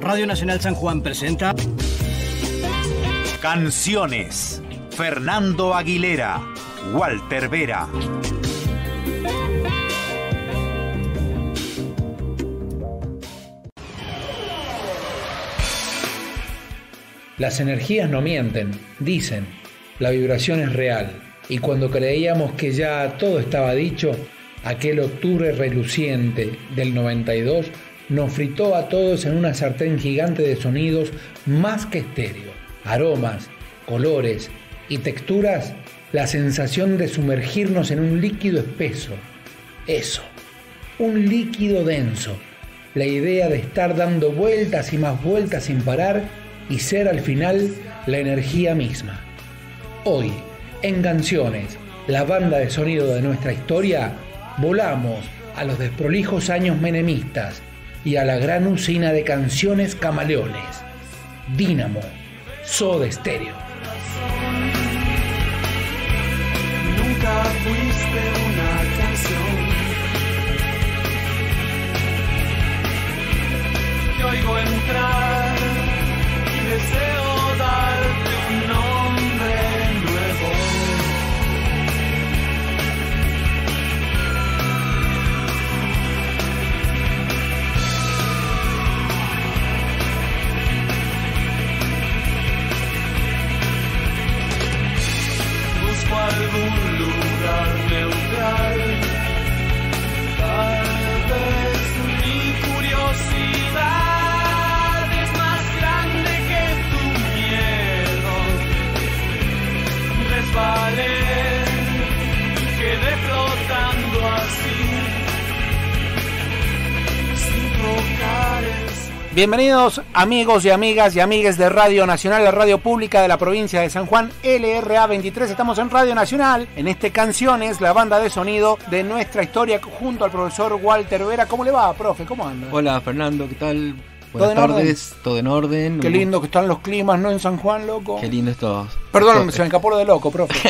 Radio Nacional San Juan presenta Canciones. Fernando Aguilera, Walter Vera. Las energías no mienten, dicen. La vibración es real. Y cuando creíamos que ya todo estaba dicho, aquel octubre reluciente del 92 nos fritó a todos en una sartén gigante de sonidos más que estéreo. Aromas, colores y texturas, la sensación de sumergirnos en un líquido espeso. Eso, un líquido denso. La idea de estar dando vueltas y más vueltas sin parar y ser al final la energía misma. Hoy, en Canciones, la banda de sonido de nuestra historia, volamos a los desprolijos años menemistas y a la gran usina de canciones camaleones. Dínamo, Soda Stereo. Nunca fuiste una canción. Te oigo entrar polvo Bienvenidos amigos y amigas y amigues de Radio Nacional, la radio pública de la provincia de San Juan, LRA 23. Estamos en Radio Nacional, en este Canciones, la banda de sonido de nuestra historia, junto al profesor Walter Vera. ¿Cómo le va, profe? ¿Cómo anda? Hola Fernando, ¿qué tal? ¿Todo Buenas en tardes, todo en orden. Qué lindo que están los climas, ¿no? En San Juan, loco. Qué lindo estos. Perdón, estos- se me escapó lo de loco, profe.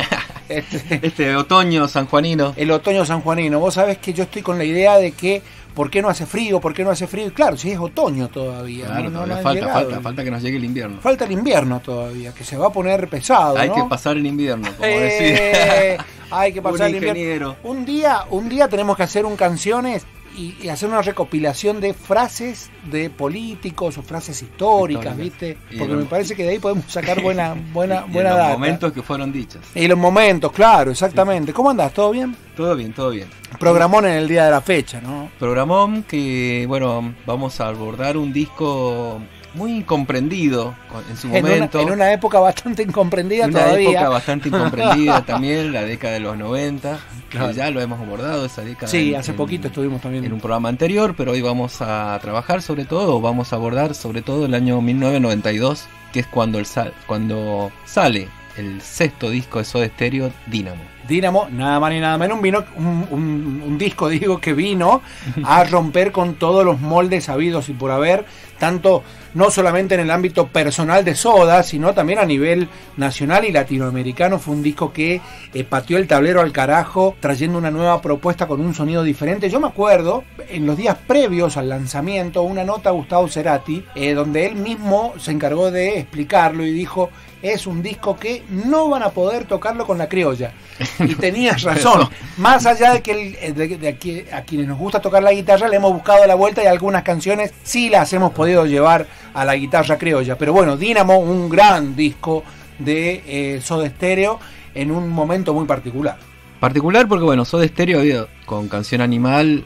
Este, Este otoño sanjuanino. el otoño sanjuanino. Vos sabés que yo estoy con la idea de que, ¿por qué no hace frío? ¿Por qué no hace frío? Y claro, si es otoño todavía. Claro, no- no falta, llegado. falta, falta que nos llegue el invierno. Falta el invierno todavía, que se va a poner pesado. Hay ¿no? que pasar el invierno, como Eh, decir. hay que pasar Un el invierno. Un día, un día tenemos que hacer un canciones y, y hacer una recopilación de frases de políticos o frases históricas. ¿viste? Y Porque los- me parece que de ahí podemos sacar buena, buena, Y en buena los data. momentos que fueron dichos. Y los momentos, claro, exactamente. ¿Cómo andás? ¿Todo bien? Todo bien, todo bien. Programón en el día de la fecha, ¿no? Programón que, bueno, vamos a abordar un disco muy incomprendido en su En una, momento. en una época bastante incomprendida una todavía. época bastante incomprendida también, la década de los 90. que Claro. ya lo hemos abordado esa década. Sí, en- hace en- poquito estuvimos también. en un programa anterior, pero hoy vamos a trabajar sobre todo, vamos a abordar sobre todo el año 1992, que es cuando, el sal- cuando sale el sexto disco de Soda Stereo, Dynamo. Dynamo, nada más ni nada menos, un, vino, un, un- un disco, digo, que vino a romper con todos los moldes habidos y por haber, tanto no solamente en el ámbito personal de Soda, sino también a nivel nacional y latinoamericano. Fue un disco que eh, pateó el tablero al carajo, trayendo una nueva propuesta con un sonido diferente. Yo me acuerdo, en los días previos al lanzamiento, una nota a Gustavo Cerati, eh, donde él mismo se encargó de explicarlo y dijo, es un disco que no van a poder tocarlo con la criolla. Y tenías razón. Más allá de que el- eh, de, de aquí- a quienes nos gusta tocar la guitarra le hemos buscado la vuelta y algunas canciones sí las hemos podido llevar a la guitarra criolla. Pero bueno, Dynamo, un gran disco de eh, Soda Stereo en un momento muy particular. Particular porque, bueno, Soda Stereo había, con Canción Animal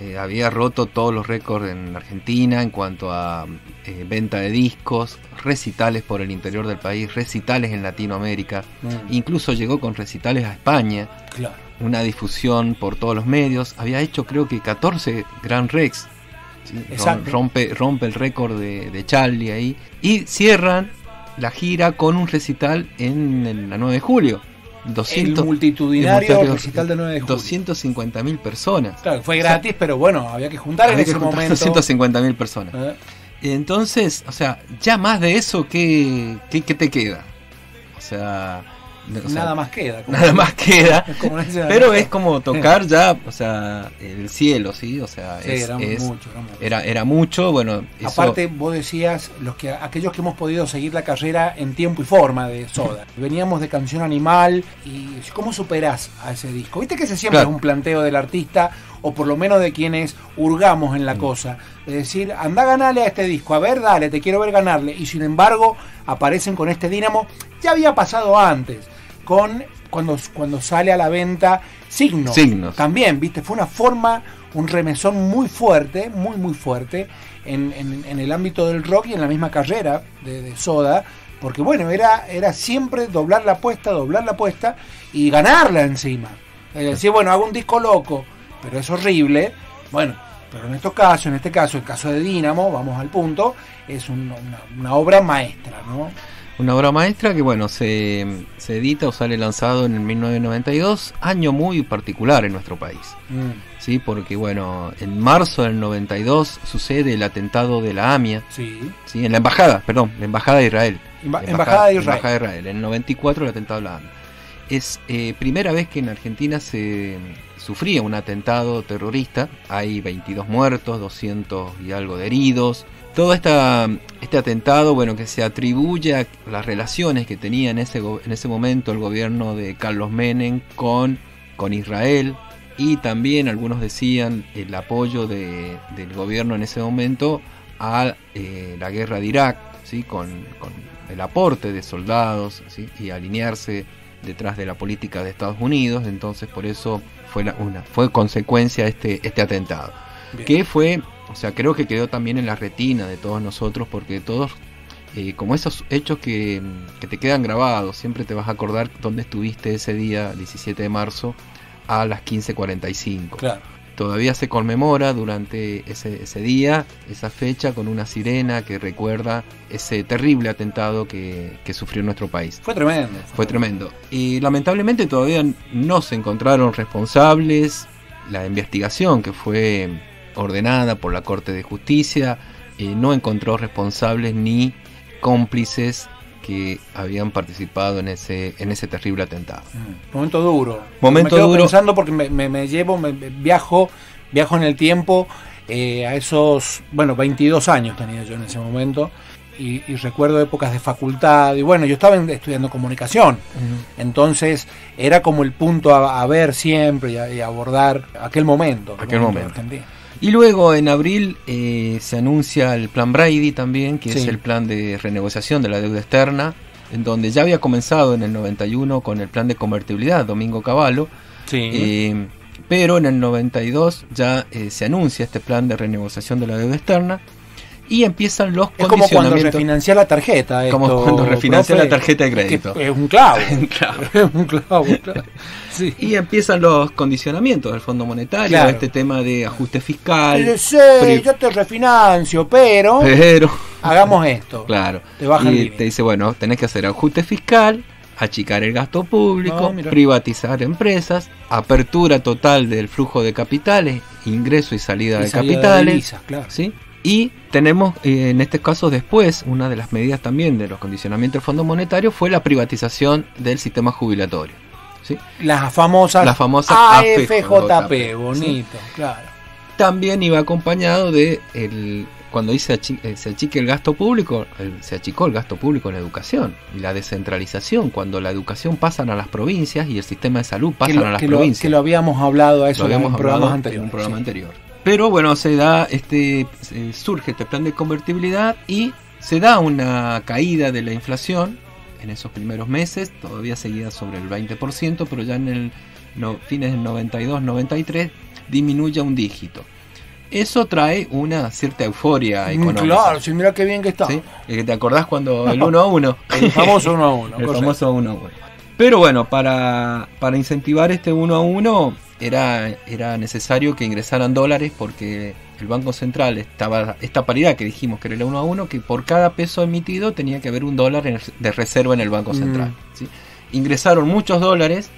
eh, había roto todos los récords en Argentina en cuanto a eh, venta de discos, recitales por el interior del país, recitales en Latinoamérica, incluso llegó con recitales a España. Claro. una difusión por todos los medios. Había hecho creo que 14 Grand Rex. Rompe, rompe el récord de, de Charlie ahí. Y cierran la gira con un recital en, en la 9 de julio. 200, el multitudinario el recital de 9 de julio. 250 mil personas. Claro, fue gratis, pero bueno, había que juntar en que ese momento. 250 mil personas. ¿eh? Entonces, o sea, ya más de eso, ¿qué, qué, qué te queda? O sea, o sea, nada más queda. como- nada más queda. Es como Pero es como tocar ya, o sea, el cielo, ¿sí? O sea, Sí, es- era es- mucho, era mucho. era, era mucho, bueno, eso- Aparte, vos decías, los que, aquellos que hemos podido seguir la carrera en tiempo y forma de Soda. Veníamos de Canción Animal y ¿cómo superás a ese disco? Viste que ese siempre Claro. es un planteo del artista o por lo menos de quienes hurgamos en la Mm. cosa. De decir, anda a ganarle a este disco, a ver, dale, te quiero ver ganarle. Y sin embargo, aparecen con este Dínamo. Ya había pasado antes, con cuando, cuando sale a la venta Signos. Signos. También, viste, fue una forma, un remesón muy fuerte, muy, muy fuerte en, en- en el ámbito del rock y en la misma carrera de, de Soda. Porque bueno, era, era siempre doblar la apuesta, doblar la apuesta y ganarla encima. Es decir, bueno, hago un disco loco, pero es horrible. Bueno, pero en estos casos, en este caso, el caso de Dínamo, vamos al punto, es un- una, una obra maestra, ¿no? Una obra maestra que, bueno, se, se edita o sale lanzado en el 1992, año muy particular en nuestro país. Mm, Sí, porque bueno, en marzo del 92 sucede el atentado de la AMIA, sí. ¿sí? en la embajada, perdón, la embajada de Israel. Emba- Embajada de Israel. Embajada de Israel. En el 94 el atentado de la AMIA. Es eh, primera vez que en Argentina se sufría un atentado terrorista. Hay 22 muertos, 200 y algo de heridos. Todo esta, este atentado, bueno, que se atribuye a las relaciones que tenía en ese, en ese momento el gobierno de Carlos Menem con, con Israel. Y también algunos decían el apoyo de- del gobierno en ese momento a eh, la guerra de Irak, ¿sí? con, con el aporte de soldados ¿sí? y alinearse detrás de la política de Estados Unidos. Entonces, por eso fue, la- una, fue consecuencia este, este atentado. Bien. Que fue, o sea, creo que quedó también en la retina de todos nosotros, porque todos, eh, como esos hechos que, que te quedan grabados, siempre te vas a acordar dónde estuviste ese día, 17 de marzo, a las 15.45 Claro. todavía se conmemora durante ese, ese día, esa fecha, con una sirena que recuerda ese terrible atentado que, que sufrió nuestro país. Fue tremendo. Fue tremendo. Y lamentablemente todavía no se encontraron responsables. La investigación que fue ordenada por la Corte de Justicia eh, no encontró responsables ni cómplices que habían participado en ese, en ese terrible atentado. Mm, Momento duro. Momento me quedo duro. pensando porque me, me- me llevo, me, viajo, viajo en el tiempo eh, a esos, bueno, 22 años tenía yo en ese momento. Y, y recuerdo épocas de facultad. Y bueno, yo estaba estudiando comunicación. Entonces era como el punto a, a ver siempre y, a, y abordar aquel momento. Aquel de momento. Y luego en abril eh, se anuncia el plan Brady también, que es Sí. el plan de renegociación de la deuda externa, en donde ya había comenzado en el 91 con el plan de convertibilidad, Domingo Cavallo, eh, pero en el 92 ya eh, se anuncia este plan de renegociación de la deuda externa y empiezan los es como cuando refinanciar la tarjeta. Como cuando refinancia la tarjeta de es que crédito. Es un clavo. Es un clavo, claro. Sí. Y empiezan los condicionamientos del Fondo Monetario, Claro. este tema de ajuste fiscal. Dice, pri- yo te refinancio, pero pero hagamos esto. Claro. Te baja el y te dice, bueno, tenés que hacer ajuste fiscal, achicar el gasto público, Ah, privatizar empresas, apertura total del flujo de capitales, ingreso y salida Y de salida de capitales. divisas, claro. ¿sí? Y tenemos, eh, en este caso después, una de las medidas también de los condicionamientos del Fondo Monetario fue la privatización del sistema jubilatorio. ¿sí? Las famosas La famosa AFJP, bonito, claro. También iba acompañado de el, cuando eh, se achique el gasto público, se achicó el gasto público en la educación y la descentralización, cuando la educación pasan a las provincias y el sistema de salud pasan lo, a las que lo- provincias. que lo habíamos hablado a eso Lo habíamos en programas anteriores. en un programa sí. anterior. Pero bueno, se da este surge este plan de convertibilidad y se da una caída de la inflación en esos primeros meses, todavía seguida sobre el 20%, pero ya en el no, fines del 92-93 disminuye a un dígito. Eso trae una cierta euforia Mm, económica. Claro, sí, mira qué bien que está. ¿sí? ¿Te acordás cuando el 1 a 1? El famoso uno a uno. El correcto. famoso 1 a 1. Pero bueno, para, para incentivar este 1 a 1 era, era necesario que ingresaran dólares porque el Banco Central estaba esta paridad que dijimos que era el 1 a 1, que por cada peso emitido tenía que haber un dólar en- de reserva en el Banco Central. Mm. ¿sí? Ingresaron muchos dólares,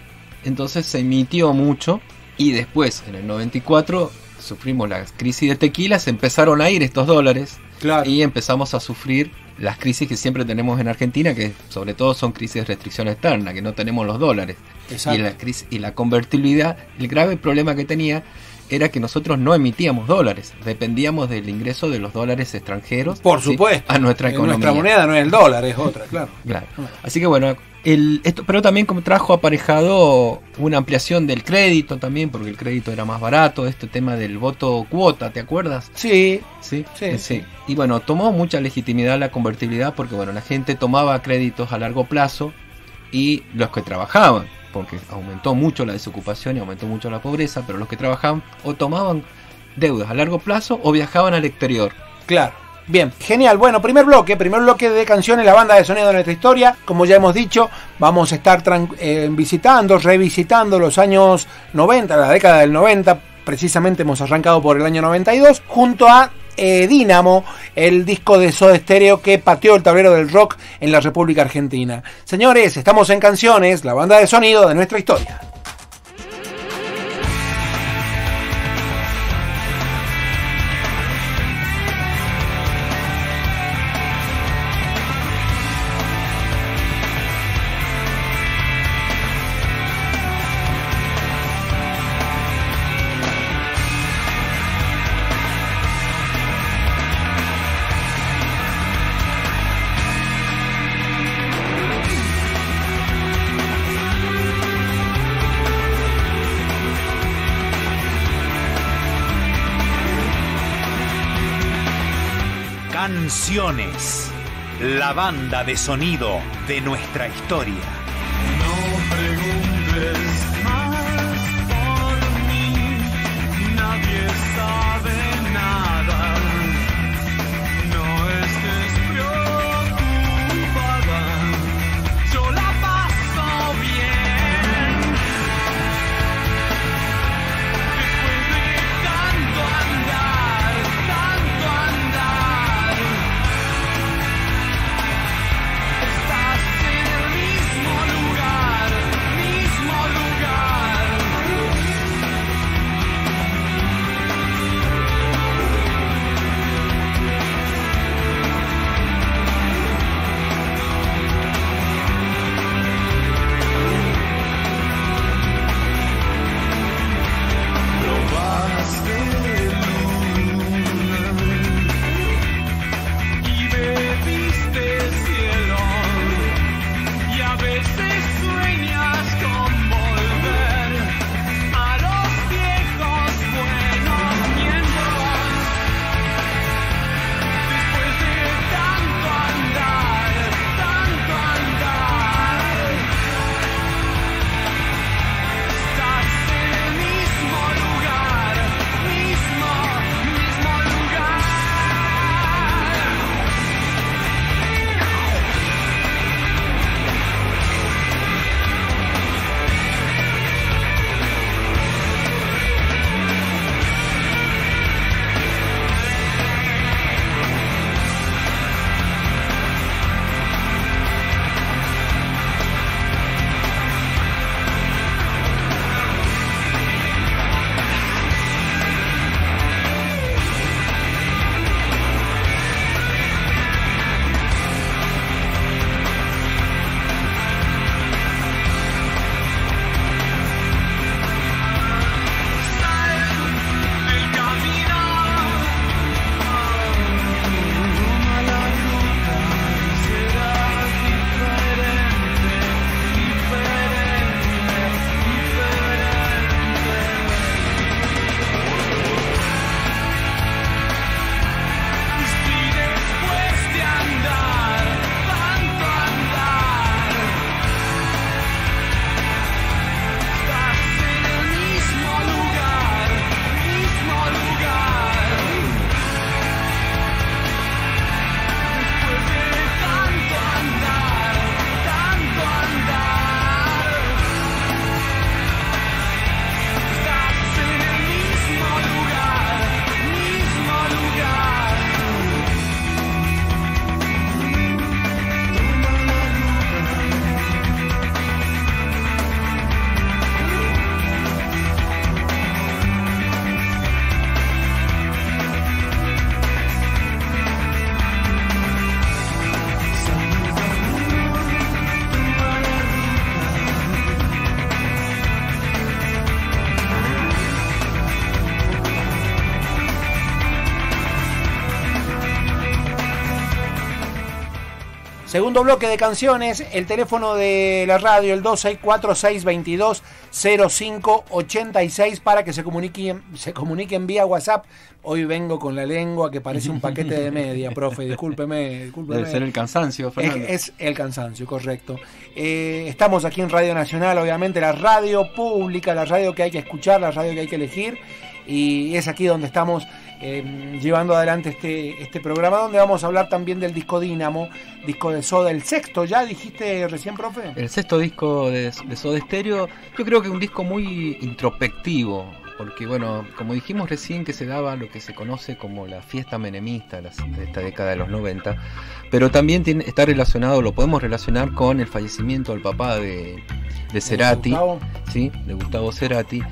entonces se emitió mucho y después, en el 94, sufrimos la crisis de tequila, se empezaron a ir estos dólares Claro. y empezamos a sufrir las crisis que siempre tenemos en Argentina, que sobre todo son crisis de restricción externa, que no tenemos los dólares. Exacto. Y la, crisis, y la convertibilidad, el grave problema que tenía era que nosotros no emitíamos dólares, dependíamos del ingreso de los dólares extranjeros Por ¿sí? supuesto. a nuestra En economía. Nuestra moneda no es el dólar, es otra, claro. Claro. Así que bueno, el, esto, pero también como trajo aparejado una ampliación del crédito también, porque el crédito era más barato, este tema del voto cuota, ¿te acuerdas? Sí, Sí, Sí, eh, sí. Y bueno, tomó mucha legitimidad la convertibilidad porque bueno, la gente tomaba créditos a largo plazo y los que trabajaban, porque aumentó mucho la desocupación y aumentó mucho la pobreza, pero los que trabajaban o tomaban deudas a largo plazo o viajaban al exterior. Claro. Bien, genial. Bueno, primer bloque, primer bloque de canciones, la banda de sonido de nuestra historia. Como ya hemos dicho, vamos a estar eh, visitando, revisitando los años 90, la década del 90. Precisamente hemos arrancado por el año 92, junto a eh, el disco de Soda Stereo que pateó el tablero del rock en la República Argentina. Señores, estamos en canciones, la banda de sonido de nuestra historia. La banda de sonido de nuestra historia. Segundo bloque de canciones, el teléfono de la radio, el 264-622-0586 para que se comuniquen, se comuniquen vía WhatsApp. Hoy vengo con la lengua que parece un paquete de media, profe, discúlpeme. discúlpeme. Debe ser el cansancio, Fernando. Es, es el cansancio, correcto. Eh, estamos aquí en Radio Nacional, obviamente, la radio pública, la radio que hay que escuchar, la radio que hay que elegir. Y es aquí donde estamos eh, llevando adelante este, este programa, donde vamos a hablar también del disco Dínamo, disco de Soda, el sexto, ¿ya dijiste recién, profe? El sexto disco de, de Soda Stereo, yo creo que es un disco muy introspectivo, porque bueno, como dijimos recién que se daba lo que se conoce como la fiesta menemista de esta década de los 90, pero también tiene, está relacionado, lo podemos relacionar con el fallecimiento del papá de, de Cerati, Gustavo. ¿sí? de Gustavo Cerati.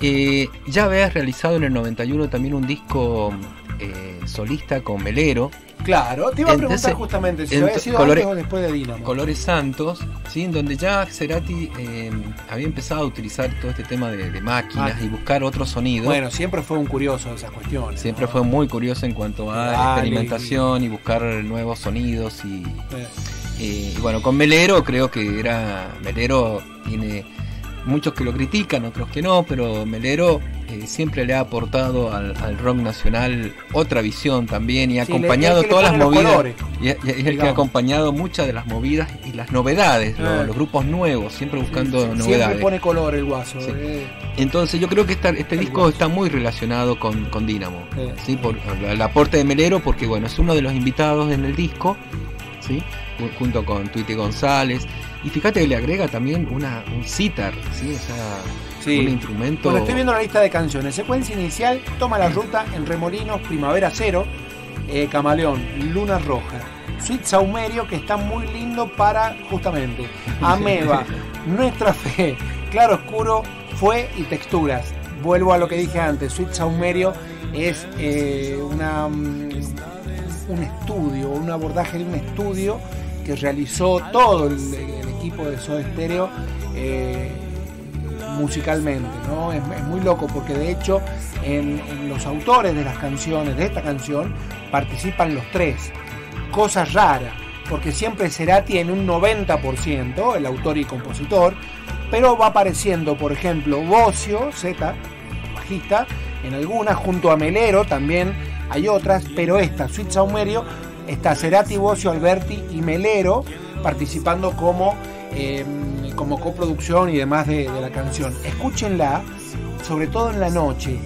Eh, ya habías realizado en el 91 también un disco eh, solista con Melero, Claro, te iba a preguntar justamente si ent- había sido colore- antes o después de Dínamo. Colores Santos, ¿sí? en donde ya Cerati eh, había empezado a utilizar todo este tema de, de máquinas Máquinas. y buscar otros sonidos. Bueno, siempre fue un curioso de esas cuestiones. Siempre ¿no? fue muy curioso en cuanto a Dale. experimentación y buscar nuevos sonidos y, eh, y bueno, con Melero creo que era. Melero tiene muchos que lo critican, otros que no, pero Melero eh, siempre le ha aportado al, al rock nacional otra visión también y ha Sí, acompañado le todas las movidas. colores, Y, es el que ha acompañado muchas de las movidas y las novedades, Eh. los grupos nuevos, siempre buscando sí, sí, novedades. Siempre pone color el guaso. Eh. Entonces yo creo que esta- este El disco guaso. está muy relacionado con, con Dynamo. Sí. ¿sí? Por el aporte de Melero, porque bueno, es uno de los invitados en el disco, ¿sí? Ju- junto con Tuite González. Y fíjate que le agrega también una, un sitar, ¿sí? O sea, Sí. un instrumento. Bueno, estoy viendo la lista de canciones. Secuencia inicial, Toma la ruta en Remolinos, Primavera Cero, eh, Camaleón, Luna Roja, Sweet Saumerio, que está muy lindo para, justamente, Ameba, Nuestra Fe, Claro Oscuro, Fue y Texturas. Vuelvo a lo que dije antes, Sweet Saumerio es eh, una, mm, un estudio, un abordaje de un estudio que realizó todo el, el equipo de Soda Stereo eh, musicalmente, ¿no? Es, muy loco porque de hecho en, los autores de las canciones, de esta canción, participan los tres. Cosa rara, porque siempre Cerati en un 90%, el autor y compositor, pero va apareciendo, por ejemplo, Bocio, Z, bajista, en algunas, junto a Melero también hay otras, pero esta, Sweet Saumerio, está Cerati, Bocio, Alberti y Melero participando como, eh, como coproducción y demás de, de la canción. Escúchenla, sobre todo en la noche,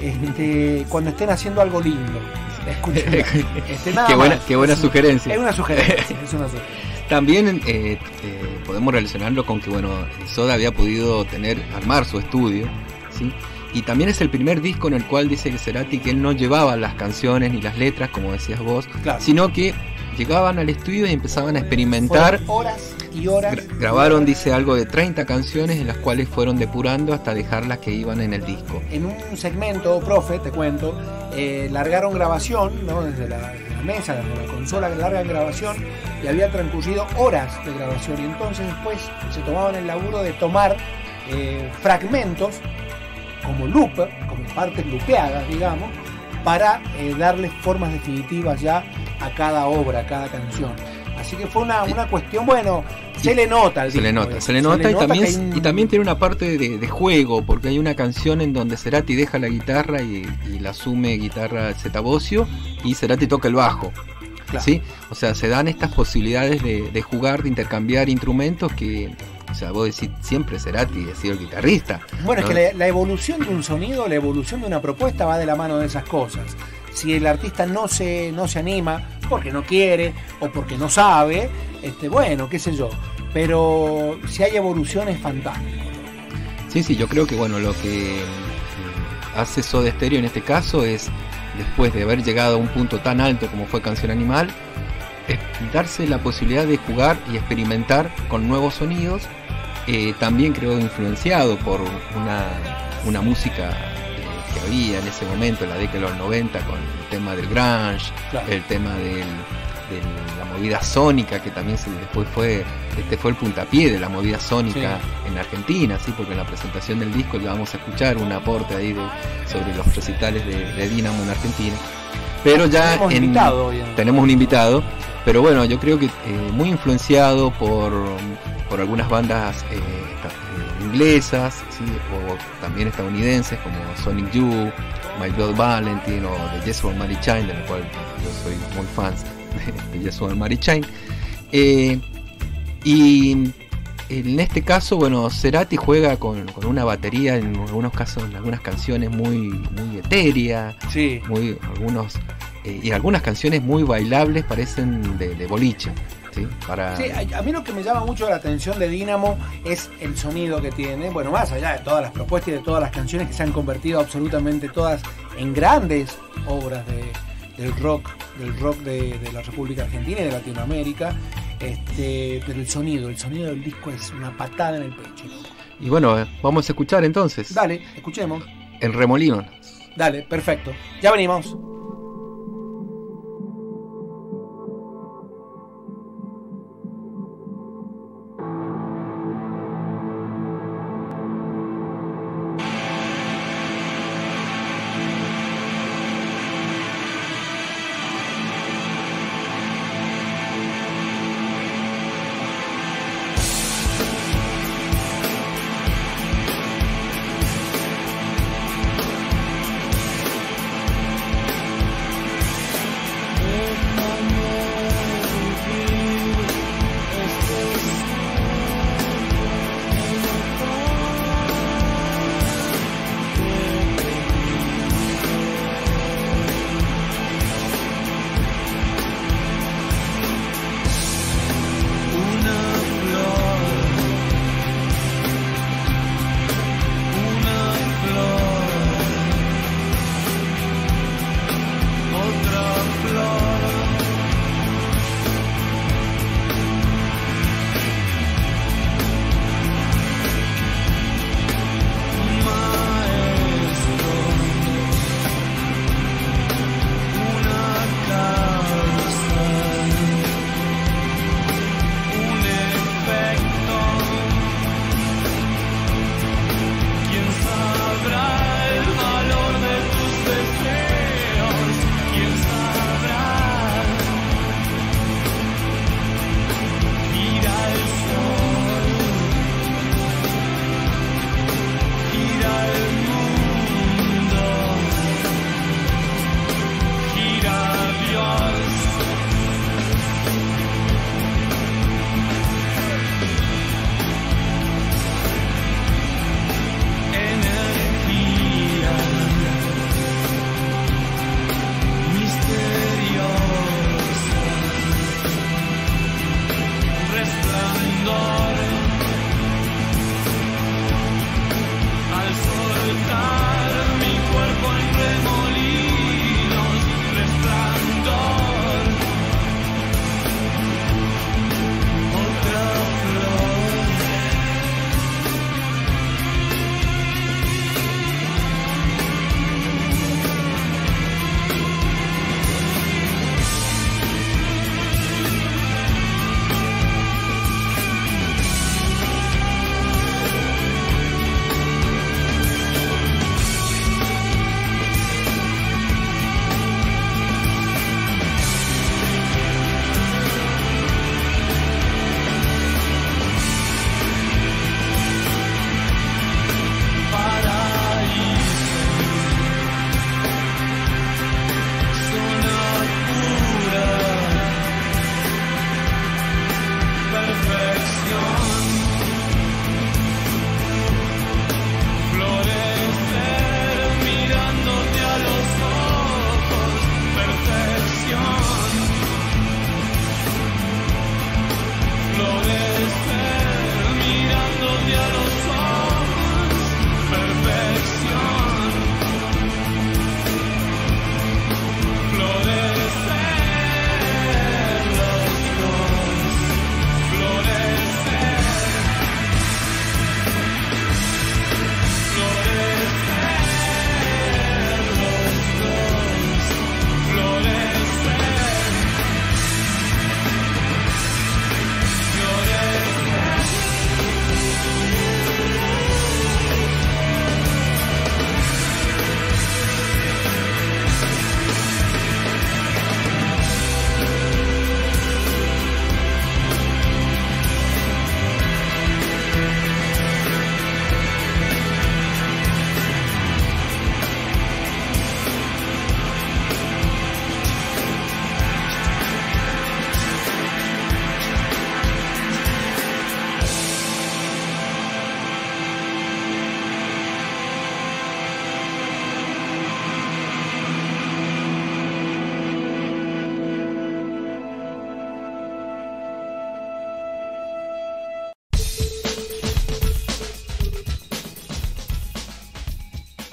este, cuando estén haciendo algo lindo. Escúchenla. Este, nada Qué buena- más. qué buena Es un- sugerencia. Es una sugerencia. es una sugerencia. También eh, eh, podemos relacionarlo con que bueno, Soda había podido tener, armar su estudio, ¿sí? Y también es el primer disco en el cual dice que Cerati que él no llevaba las canciones ni las letras, como decías vos, Claro. sino que llegaban al estudio y empezaban a experimentar. Horas y horas. Gra- grabaron, dice, algo de 30 canciones en las cuales fueron depurando hasta dejar las que iban en el disco. En un segmento, profe, te cuento, eh, largaron grabación, ¿no? Desde la, desde la mesa, desde la consola, largan grabación y había transcurrido horas de grabación. Y entonces después se tomaban el laburo de tomar eh, fragmentos como loop, como partes lupeadas, digamos, para eh, darle formas definitivas ya a cada obra, a cada canción. Así que fue una, una cuestión, bueno, se le nota al Se le nota, eh. se le nota, y, también, que hay un- y también tiene una parte de, de juego, porque hay una canción en donde Cerati deja la guitarra y, y la asume guitarra Zetabocio y Cerati toca el bajo. Claro. ¿sí? O sea, se dan estas posibilidades de, de jugar, de intercambiar instrumentos que, o sea, vos decís siempre Cerati ha sido el guitarrista. Bueno, ¿no? es que la, la evolución de un sonido, la evolución de una propuesta va de la mano de esas cosas. Si el artista no se, no se anima porque no quiere o porque no sabe, este, bueno, qué sé yo. Pero si hay evolución es fantástico. Sí, sí, yo creo que bueno, lo que eh, hace Soda Stereo en este caso es, después de haber llegado a un punto tan alto como fue Canción Animal, darse la posibilidad de jugar y experimentar con nuevos sonidos, eh, también creo influenciado por una, una música había en ese momento, en la década de los 90, con el tema del grunge, Claro. el tema del, de la movida sónica, que también se, después fue, este fue el puntapié de la movida sónica en Argentina, ¿sí? porque en la presentación del disco ya vamos a escuchar un aporte ahí de, sobre los recitales de, de Dynamo en Argentina. Pero ya Tenemos en- invitado tenemos un invitado. Pero bueno, yo creo que eh, muy influenciado por, por algunas bandas eh, inglesas ¿sí? o también estadounidenses como Sonic Youth, My Blood Valentine o The Yes or Mary Chain, de la cual yo soy muy fan de, de Yes or Mary Chain. Eh, y en este caso, bueno, Cerati juega con, con una batería en algunos casos, en algunas canciones muy, muy etérea, Sí. muy algunos eh, y algunas canciones muy bailables parecen de, de boliche, ¿sí? Para Sí, a, a mí lo que me llama mucho la atención de Dynamo es el sonido que tiene. Bueno, más allá de todas las propuestas y de todas las canciones que se han convertido absolutamente todas en grandes obras de- del rock, del rock de, de la República Argentina y de Latinoamérica. Este, pero el sonido, el sonido del disco es una patada en el pecho. y bueno, eh, vamos a escuchar entonces Dale, escuchemos. el remolino. Dale, perfecto. Ya venimos.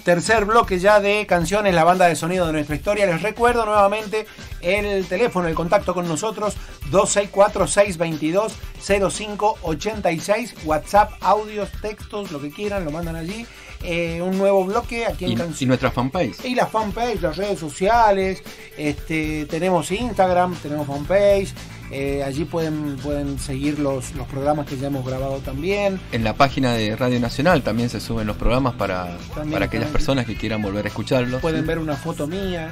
Tercer bloque ya de canciones, la banda de sonido de nuestra historia. Les recuerdo nuevamente el teléfono, el contacto con nosotros, 264-622-0586. WhatsApp, audios, textos, lo que quieran, lo mandan allí. Eh, un nuevo bloque aquí en Y, Canciones. y nuestra fanpage. Y la fanpage, las redes sociales, este, tenemos Instagram, tenemos fanpage, eh, allí pueden, pueden seguir los, los programas que ya hemos grabado también. En la página de Radio Nacional también se suben los programas para, También, para aquellas también. personas que quieran volver a escucharlos. Pueden ver una foto mía.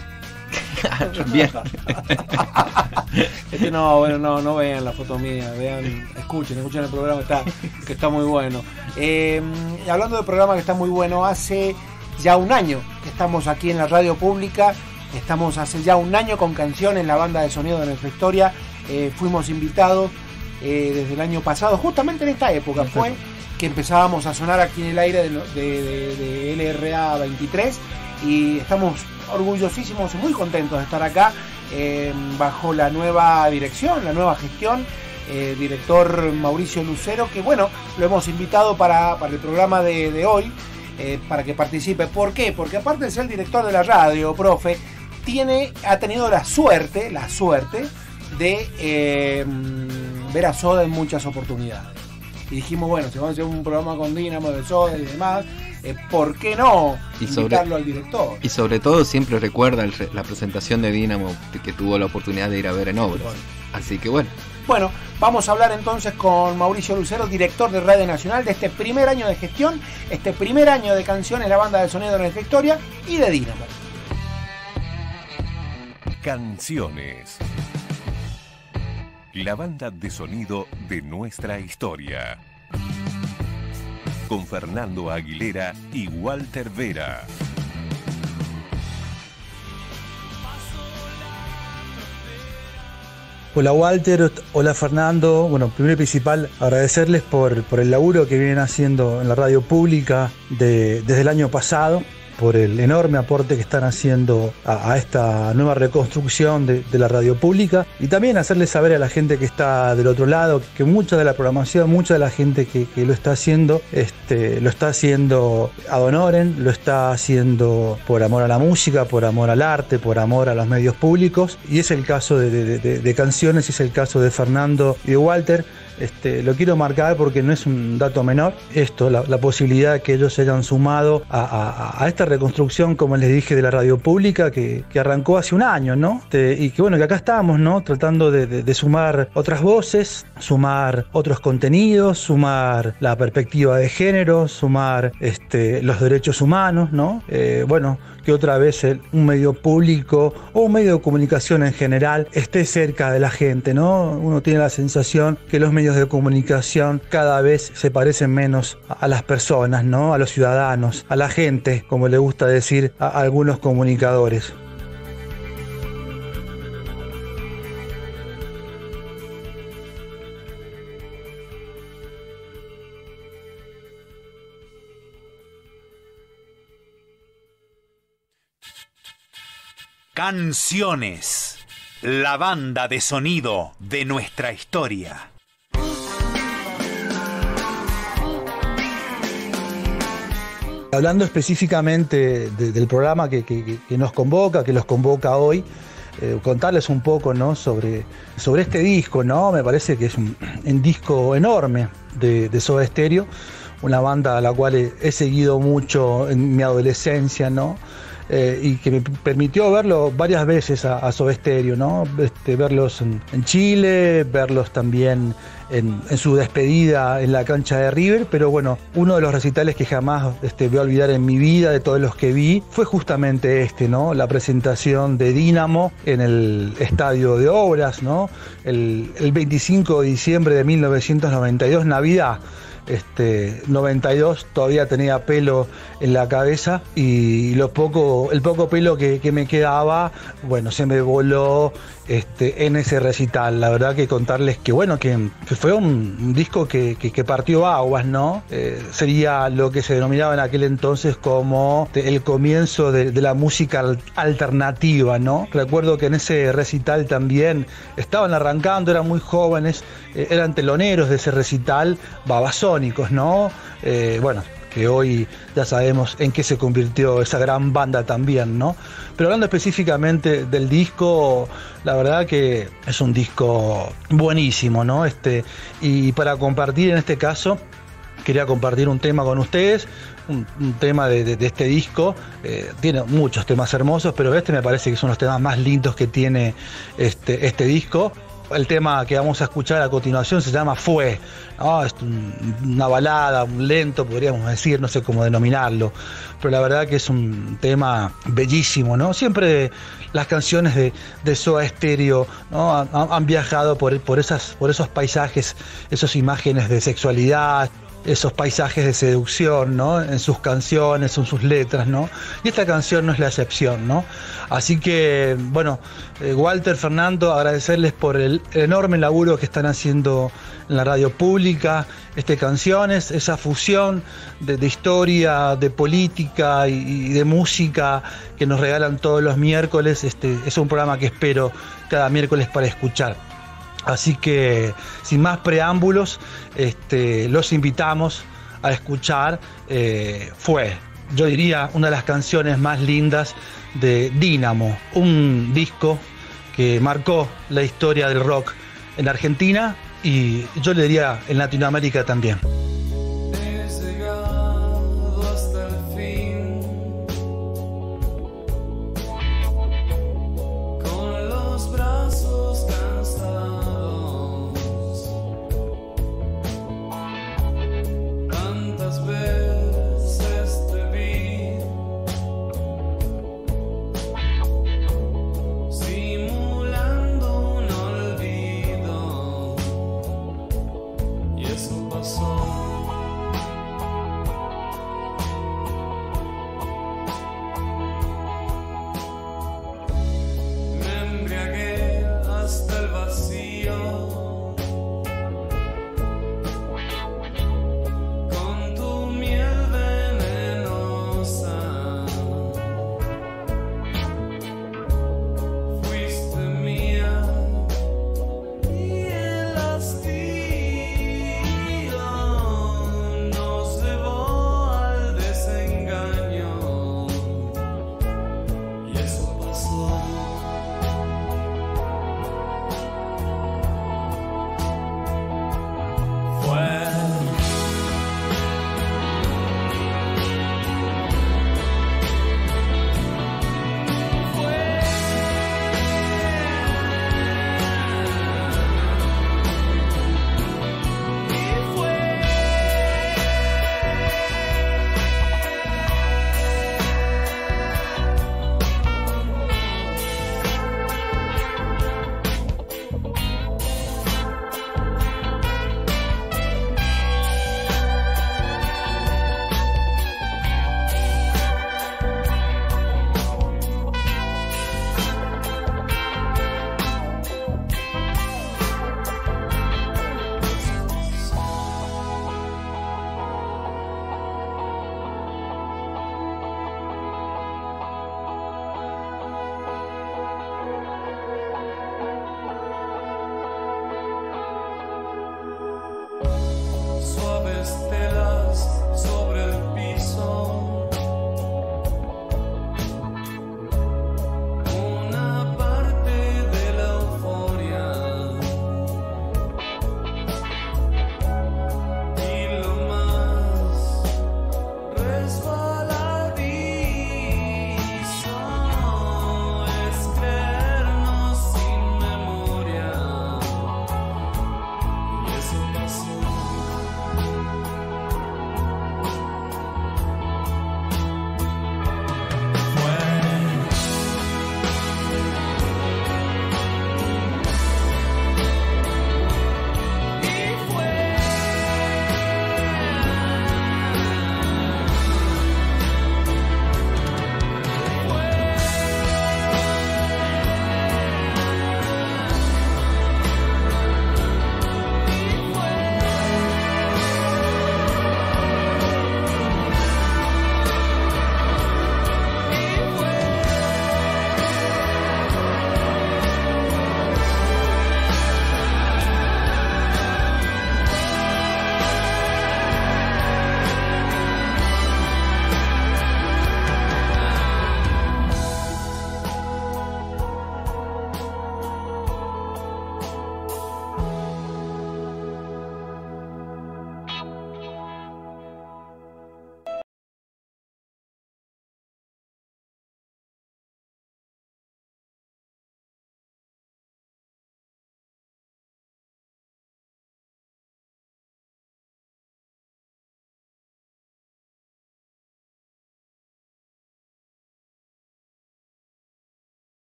Bien. Este, no, bueno, no, no vean la foto mía, vean, escuchen, escuchen el programa está, que está muy bueno. Eh, hablando del programa que está muy bueno, hace ya un año que estamos aquí en la radio pública, estamos hace ya un año con canciones, la banda de sonido de nuestra historia, Eh, fuimos invitados eh, desde el año pasado, justamente en esta época fue que empezábamos a sonar aquí en el aire de, de- de- de LRA 23 y estamos orgullosísimos y muy contentos de estar acá eh, bajo la nueva dirección, la nueva gestión, eh, director Mauricio Lucero, que bueno, lo hemos invitado para, para el programa de, de hoy, eh, para que participe. ¿Por qué? Porque aparte de ser el director de la radio, profe, tiene, ha tenido la suerte, la suerte de eh, ver a Soda en muchas oportunidades. Y dijimos, bueno, si vamos a hacer un programa con Dinamo de Soda y demás, eh, ¿por qué no Y sobre- invitarlo al director? Y sobre todo siempre recuerda el la presentación de Dinamo que tuvo la oportunidad de ir a ver en obras. Así que bueno, Bueno, vamos a hablar entonces con Mauricio Lucero, director de Radio Nacional, de este primer año de gestión, este primer año de canciones, la banda de sonido de nuestra historia y de Dinamo. Canciones. La banda de sonido de nuestra historia. Con Fernando Aguilera y Walter Vera. Hola Walter, hola Fernando. Bueno, primero y principal agradecerles por, por el laburo que vienen haciendo en la radio pública de- desde el año pasado, por el enorme aporte que están haciendo a, esta nueva reconstrucción de, la radio pública y también hacerles saber a la gente que está del otro lado que mucha de la programación, mucha de la gente que, lo está haciendo, este, lo está haciendo ad honorem, lo está haciendo por amor a la música, por amor al arte, por amor a los medios públicos y es el caso de, canciones, es el caso de Fernando y Walter. Este, lo quiero marcar porque no es un dato menor esto, la, posibilidad de que ellos se hayan sumado a- a esta reconstrucción, como les dije, de la radio pública que, que arrancó hace un año, ¿no? Y que bueno, que acá estamos, ¿no? Tratando de, sumar otras voces, sumar otros contenidos, sumar la perspectiva de género, sumar este, los derechos humanos, ¿no? Eh, bueno, que otra vez el- un medio público o un medio de comunicación en general esté cerca de la gente, ¿no? Uno tiene la sensación que los medios de comunicación cada vez se parecen menos a a las personas, ¿no? A los ciudadanos, a la gente, como le gusta decir a algunos comunicadores. Canciones. La banda de sonido de nuestra historia. Hablando específicamente de- del programa que, nos convoca, que los convoca hoy, eh, contarles un poco ¿no? sobre, sobre este disco, ¿no? Me parece que es un, disco enorme de, de Soda Stereo, una banda a la cual he, seguido mucho en mi adolescencia, ¿no? Eh, y que me permitió verlo varias veces a, a Soda Stereo, ¿no? Este, verlos en Chile, verlos también en, su despedida en la cancha de River, pero bueno, uno de los recitales que jamás este, voy a olvidar en mi vida, de todos los que vi, fue justamente este, ¿no? La presentación de Dínamo en el Estadio de Obras, ¿no? El, el 25 de diciembre de 1992, Navidad. Este, 92 todavía tenía pelo en la cabeza y poco, el poco pelo que me quedaba, bueno, se me voló este, en ese recital. La verdad que contarles que bueno, que, fue un, disco que, que- partió aguas, ¿no? Eh, sería lo que se denominaba en aquel entonces como el comienzo de, la música al- alternativa, ¿no? Recuerdo que en ese recital también estaban arrancando, eran muy jóvenes, eh, eran teloneros de ese recital, babasónicos, ¿no? Eh, bueno, que hoy ya sabemos en qué se convirtió esa gran banda también, ¿no? Pero hablando específicamente del disco, la verdad que es un disco buenísimo, ¿no? Este, y para compartir en este caso, quería compartir un tema con ustedes, un, tema de este disco. Eh, tiene muchos temas hermosos, pero este me parece que es uno de los temas más lindos que tiene este, este disco. El tema que vamos a escuchar a continuación se llama Fue. ¿no? Es un- una balada, un lento, podríamos decir, no sé cómo denominarlo. Pero la verdad que es un tema bellísimo, ¿no? Siempre las canciones de, de Soda Stereo ¿no? han, han viajado por, por, esas, por esos paisajes, esas imágenes de sexualidad, esos paisajes de seducción, ¿no? En sus canciones, en sus letras, ¿no? Y esta canción no es la excepción, ¿no? Así que, bueno, eh, Walter, Fernando, agradecerles por el enorme laburo que están haciendo en la radio pública, este canciones, esa fusión de, historia, de política y, y de música que nos regalan todos los miércoles. Este es un programa que espero cada miércoles para escuchar. Así que, sin más preámbulos, este, los invitamos a escuchar eh, Fue, yo diría, una de las canciones más lindas de Dínamo, un disco que marcó la historia del rock en Argentina y yo le diría en Latinoamérica también.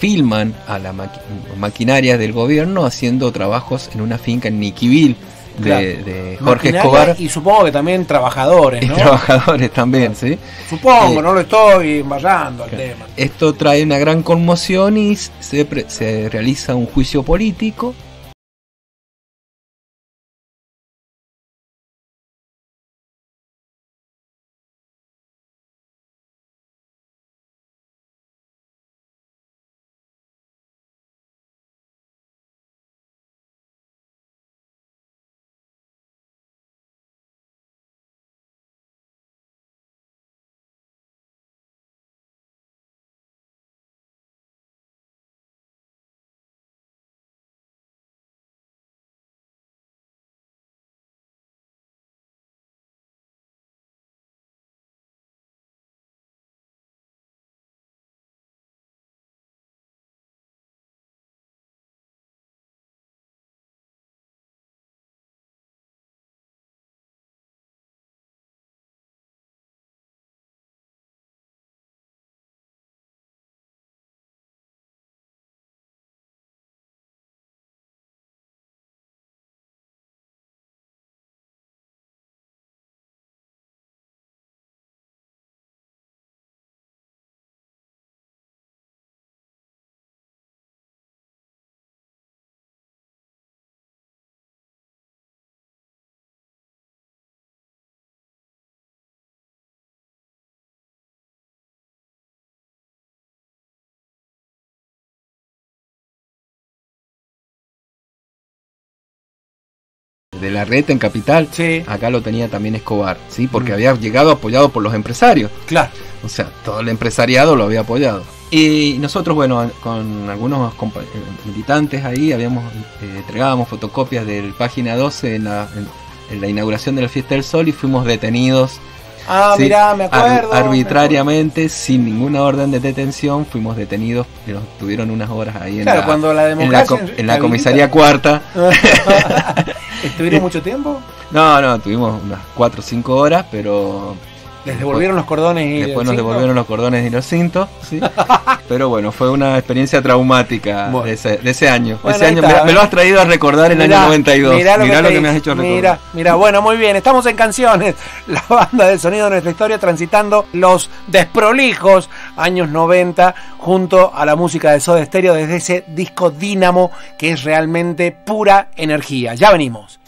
Filman a la maqui- maquinaria del gobierno haciendo trabajos en una finca en Niquivil de, Claro. de Jorge Maquinaria Escobar Y supongo que también trabajadores, y trabajadores también, ¿sí? Supongo, Eh, no lo estoy embarrando al tema. Esto trae una gran conmoción y se, pre- se realiza un juicio político. De la reta en Capital. Sí. Acá lo tenía también Escobar, ¿sí? Porque había llegado apoyado por los empresarios. Claro. O sea, todo el empresariado lo había apoyado. Y nosotros, bueno, con algunos eh, militantes ahí, habíamos eh, entregábamos fotocopias del página 12 en la, en- en la inauguración de la Fiesta del Sol y fuimos detenidos Ah, Sí, mirá, me ar- acuerdo. arbitrariamente, sin ninguna orden de detención, fuimos detenidos nos tuvieron unas horas ahí en, Claro, la, cuando la en la en- comisaría cuarta. ¿Estuvieron mucho tiempo? No, no, tuvimos unas 4 o 5 horas, pero Les devolvieron los cordones y después nos cinto. devolvieron los cordones y los cintos. ¿sí? pero bueno, fue una experiencia traumática Bueno. de, ese, de ese año. Bueno, ese año está, me, me ¿eh? lo has traído a recordar el Mirá, año 92. Mirá lo, que, lo me has hecho recordar. Mira, mira, bueno, muy bien. Estamos en canciones. La banda de sonido de nuestra historia transitando los desprolijos años 90 junto a la música de Soda Stereo desde ese disco Dínamo que es realmente pura energía. Ya venimos.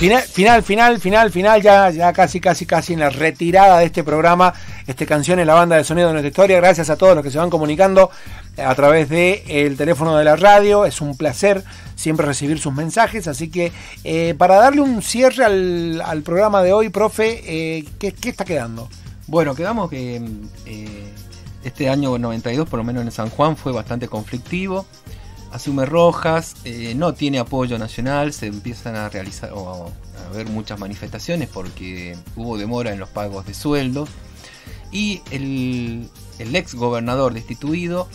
Final, final, final, final, final, ya, ya casi, casi, casi en la retirada de este programa, este canción en la banda de sonido de nuestra historia. Gracias a todos los que se van comunicando a través del el teléfono de la radio. Es un placer siempre recibir sus mensajes. Así que eh, para darle un cierre al, al programa de hoy, profe, eh, ¿qué, qué está quedando? Bueno, quedamos que eh, este año 92, por lo menos en San Juan, fue bastante conflictivo. Asume Rojas, eh, no tiene apoyo nacional, se empiezan a realizar o a haber muchas manifestaciones porque hubo demora en los pagos de sueldos. Y el, el ex gobernador destituido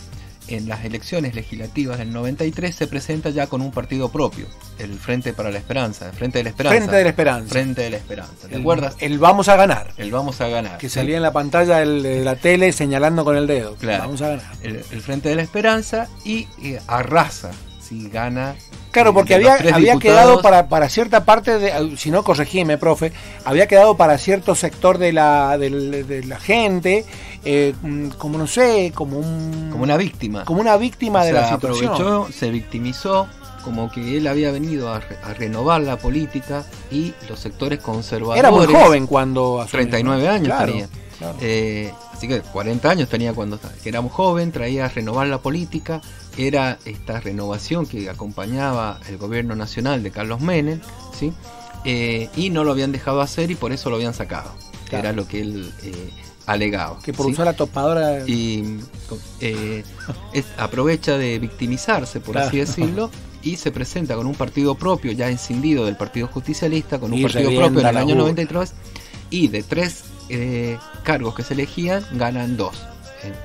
en las elecciones legislativas del 93 se presenta ya con un partido propio, el Frente para la Esperanza, el Frente de la Esperanza. Frente de la Esperanza. Frente de la Esperanza. ¿Te El- acuerdas? El vamos a ganar. El Vamos a ganar. Que sí. salía en la pantalla del- de la tele señalando con el dedo. Claro. Vamos a ganar. el, el Frente de la Esperanza y eh, arrasa, si gana. Claro, eh, porque de había, había diputados, quedado para, para cierta parte, de, si no corregime, profe, había quedado para cierto sector de la, del- de la gente, eh, mm, como no sé, como un como una víctima. como una víctima O de sea, la situación. aprovechó, se victimizó, como que él había venido a, re- a renovar la política y los sectores conservadores. Era muy joven cuando asumió, 39 ¿no? años Claro, tenía. Claro. Eh, así que 40 años tenía cuando muy joven, traía a renovar la política, era esta renovación que acompañaba el gobierno nacional de Carlos Menem, ¿sí? Eh, y no lo habían dejado hacer y por eso lo habían sacado, que era lo que él eh, alegaba. que por ¿sí? usar la topadora. y es- aprovecha de victimizarse, por Claro. así decirlo, y se presenta con un partido propio, ya escindido del Partido Justicialista, con un Y partido propio en el año burra. 93, y de tres eh, cargos que se elegían, ganan dos.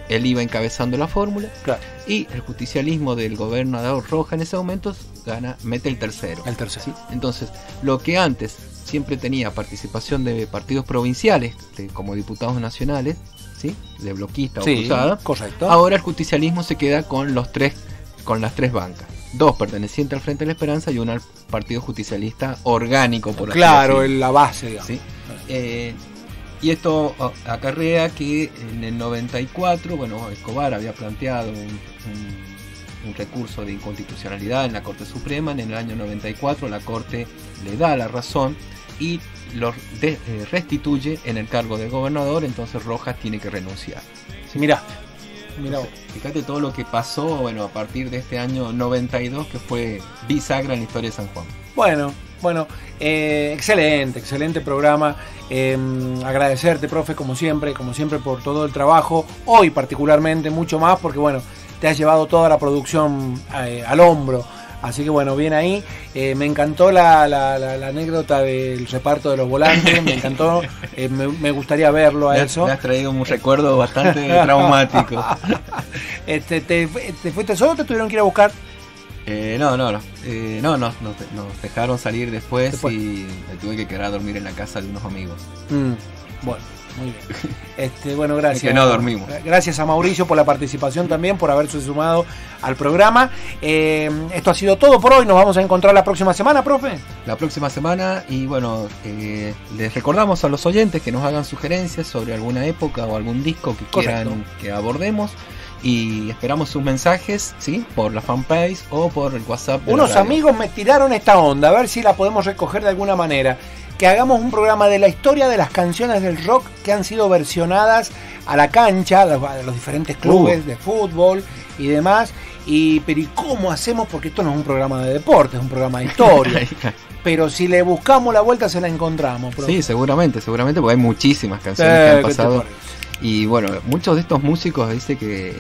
Él iba encabezando la fórmula Claro, y el justicialismo del gobernador Roja en ese momento gana, mete el tercero. el tercero. ¿sí? Entonces, lo que antes siempre tenía participación de partidos provinciales, de- como diputados nacionales, ¿sí? de bloquista o cruzada, correcto. ahora el justicialismo se queda con los tres, con las tres bancas. Dos pertenecientes al Frente de la Esperanza y una al Partido Justicialista orgánico, por así claro, decirlo. el- la base, digamos. ¿sí? Eh, y esto a- acarrea que en el 94, bueno, Escobar había planteado un, un- un recurso de inconstitucionalidad en la Corte Suprema. En el año 94 la Corte le da la razón y lo de- eh, restituye en el cargo de gobernador, entonces Rojas tiene que renunciar. Mirá, mirá vos. Fíjate todo lo que pasó, bueno, a partir de este año 92, que fue bisagra en la historia de San Juan. Bueno, bueno, eh, excelente, excelente programa. Eh, agradecerte, profe, como siempre, como siempre, por todo el trabajo. Hoy particularmente, mucho más, porque bueno, te has llevado toda la producción eh, al hombro. Así que bueno, bien ahí. Eh, me encantó la, la- la- la anécdota del reparto de los volantes, me encantó. Eh, me, me gustaría verlo a Me, eso. me has traído un recuerdo bastante traumático. Este, te, ¿Te fuiste solo o te tuvieron que ir a buscar? Eh, no, no, no. Eh, no, no, nos, nos dejaron salir después, Después. y me tuve que quedar a dormir en la casa de unos amigos. Mm, bueno, muy bien. Este, bueno, gracias. Que no dormimos. Gracias a Mauricio por la participación también, por haberse sumado al programa. Eh, esto ha sido todo por hoy. Nos vamos a encontrar la próxima semana, profe. La próxima semana, y bueno, eh, les recordamos a los oyentes que nos hagan sugerencias sobre alguna época o algún disco que quieran Correcto. que abordemos. Y esperamos sus mensajes, ¿sí? Por la fanpage o por el WhatsApp. de Unos amigos me tiraron esta onda, a ver si la podemos recoger de alguna manera. Que hagamos un programa de la historia de las canciones del rock que han sido versionadas a la cancha, a los, diferentes clubes Uh. de fútbol y demás. Y, pero ¿y cómo hacemos? Porque esto no es un programa de deporte, es un programa de historia. pero si le buscamos la vuelta se la encontramos. profe. Sí, seguramente, seguramente, porque hay muchísimas Eh, canciones que han ¿qué te pasado. Y bueno, muchos de estos músicos dice que eh,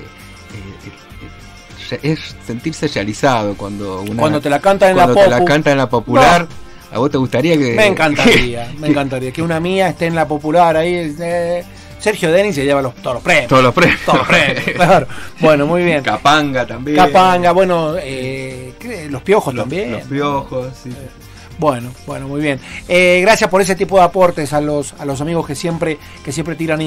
eh, es sentirse realizado cuando una Cuando te la cantan en la te la cantan en la popular. ¿A vos te gustaría que.? Me encantaría, que- me encantaría que una mía esté en la popular ahí. eh, Sergio Denis se lleva los, todos los premios. Todos los premios. Todos los premios, claro. Bueno, muy bien. Capanga también. Capanga, bueno, eh, los piojos Los, también. los piojos, sí. Bueno, bueno, muy bien. Eh, gracias por ese tipo de aportes a los, a los amigos que siempre, que siempre tiran,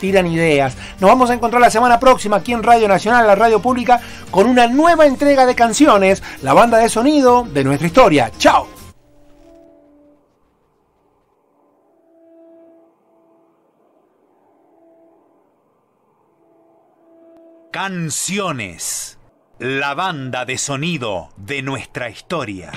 tiran ideas. Nos vamos a encontrar la semana próxima aquí en Radio Nacional, la radio pública, con una nueva entrega de canciones, la banda de sonido de nuestra historia. ¡Chao! Canciones. La banda de sonido de nuestra historia.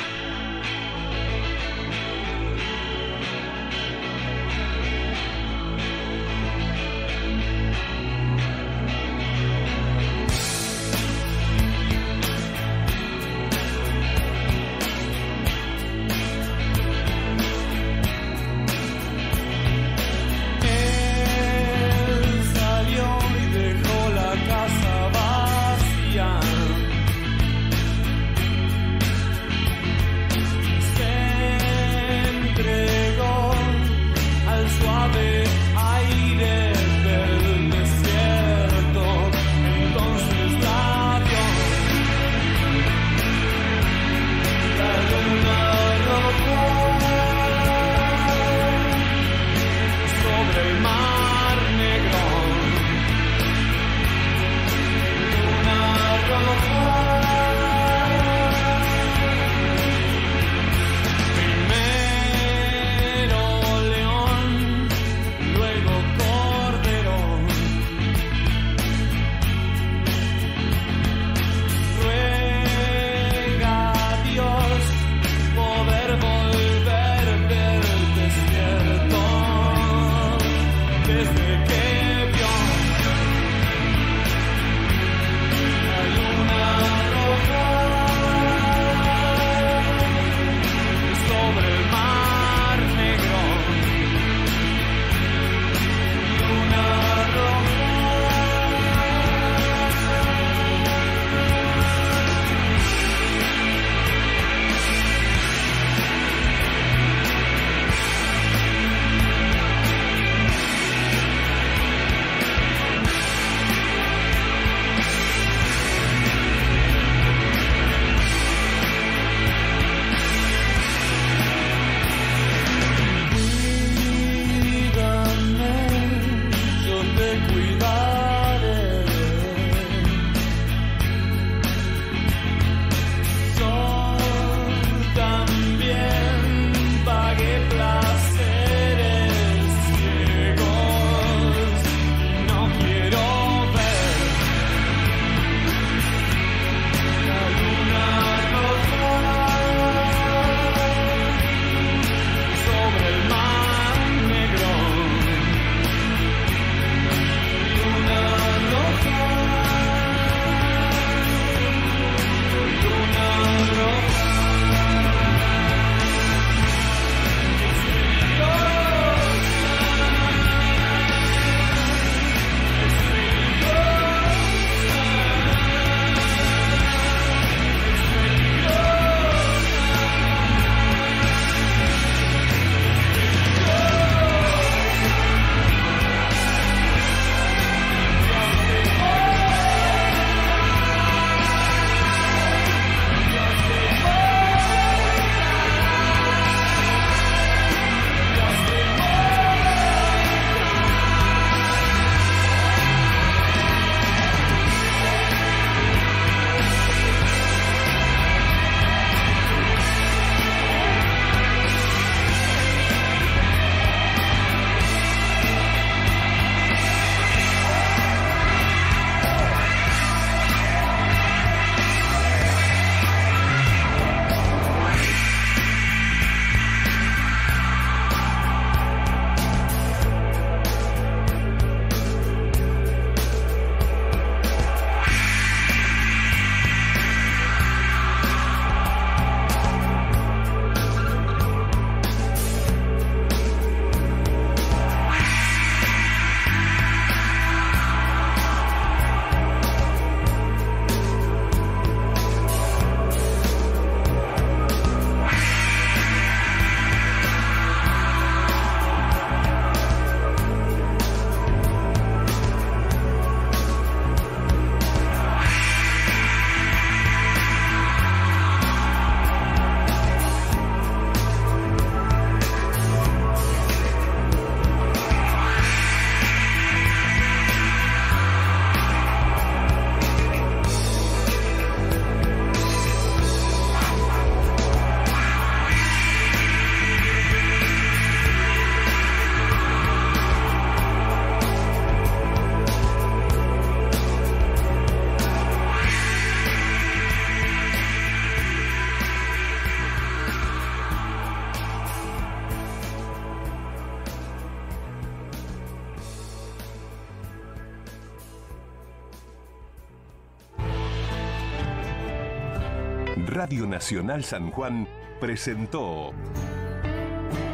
Radio Nacional San Juan presentó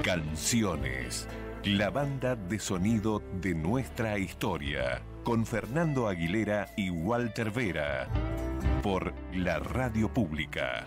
Canciones, la banda de sonido de nuestra historia, con Fernando Aguilera y Walter Vera, por la radio pública.